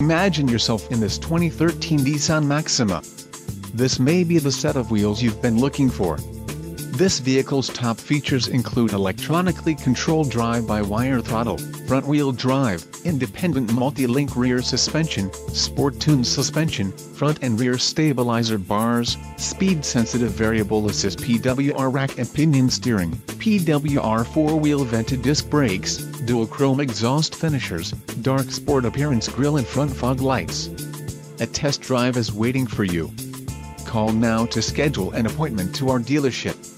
Imagine yourself in this 2013 Nissan Maxima. This may be the set of wheels you've been looking for. This vehicle's top features include electronically controlled drive-by-wire throttle, front-wheel drive, independent multi-link rear suspension, sport-tuned suspension, front and rear stabilizer bars, speed-sensitive variable assist PWR rack and pinion steering, PWR four-wheel vented disc brakes, dual-chrome exhaust finishers, dark sport appearance grille and front fog lights. A test drive is waiting for you. Call now to schedule an appointment to our dealership.